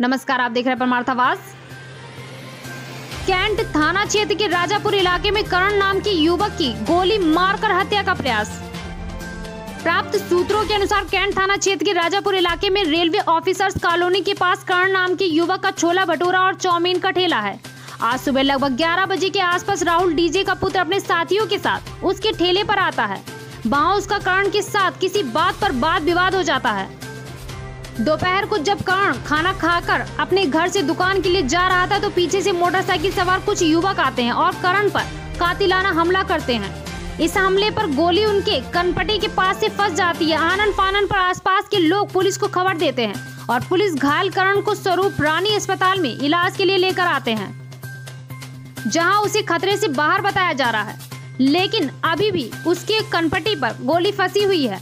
नमस्कार, आप देख रहे हैं परमार्थावास कैंट थाना क्षेत्र के राजापुर इलाके में करण नाम के युवक की गोली मारकर हत्या का प्रयास। प्राप्त सूत्रों के अनुसार कैंट थाना क्षेत्र के राजापुर इलाके में रेलवे ऑफिसर्स कॉलोनी के पास करण नाम के युवक का छोला भटूरा और चौमीन का ठेला है। आज सुबह लगभग 11 बजे के आसपास राहुल डीजे का पुत्र अपने साथियों के साथ उसके ठेले पर आता है। वहाँ उसका करण के साथ किसी बात पर बात विवाद हो जाता है। दोपहर को जब कर्ण खाना खाकर अपने घर से दुकान के लिए जा रहा था तो पीछे से मोटरसाइकिल सवार कुछ युवक आते हैं और करण पर कातिलाना हमला करते हैं। इस हमले पर गोली उनके कनपटी के पास से फंस जाती है। आनंद फानन पर आसपास के लोग पुलिस को खबर देते हैं और पुलिस घायल करण को स्वरूप रानी अस्पताल में इलाज के लिए लेकर आते हैं, जहाँ उसे खतरे से बाहर बताया जा रहा है। लेकिन अभी भी उसके कनपटी पर गोली फंसी हुई है।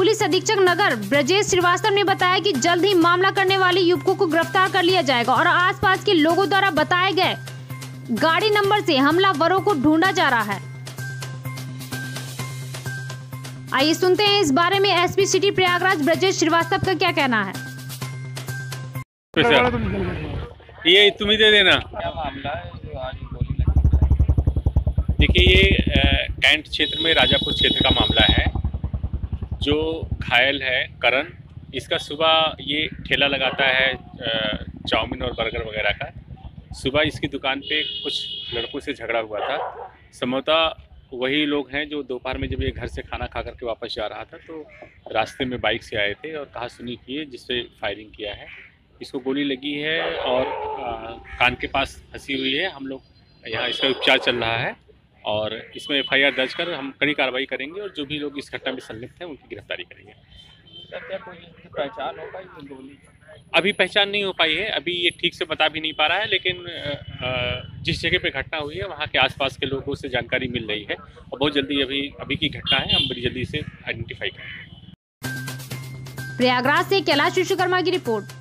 पुलिस अधीक्षक नगर ब्रजेश श्रीवास्तव ने बताया कि जल्द ही मामला करने वाले युवकों को गिरफ़्तार कर लिया जाएगा और आसपास के लोगों द्वारा बताए गए गाड़ी नंबर से हमलावरों को ढूंढा जा रहा है। आइए सुनते हैं इस बारे में एसपी सिटी प्रयागराज ब्रजेश श्रीवास्तव का क्या कहना है। ये तुम ही दे देना। है? देखिए ये कैंट क्षेत्र में राजापुर क्षेत्र का मामला है। जो घायल है करण इसका सुबह ये ठेला लगाता है चाउमीन और बर्गर वगैरह का। सुबह इसकी दुकान पे कुछ लड़कों से झगड़ा हुआ था। संभवतः वही लोग हैं जो दोपहर में जब ये घर से खाना खा करके वापस जा रहा था तो रास्ते में बाइक से आए थे और कहा सुनी किए जिससे फायरिंग किया है। इसको गोली लगी है और अ, कान के पास फंसी हुई है। हम लोग यहाँ इसका उपचार चल रहा है। और इसमें एफआईआर दर्ज कर हम कड़ी कार्रवाई करेंगे और जो भी लोग इस घटना में संलिप्त हैं उनकी गिरफ्तारी करेंगे। पहचान हो पाई अभी पहचान नहीं हो पाई है। अभी ये ठीक से बता भी नहीं पा रहा है लेकिन जिस जगह पे घटना हुई है वहाँ के आसपास के लोगों से जानकारी मिल रही है। और बहुत जल्दी अभी अभी की घटना है हम बड़ी जल्दी इसे आइडेंटिफाई करेंगे। प्रयागराज से कैलाश विश्वकर्मा की रिपोर्ट।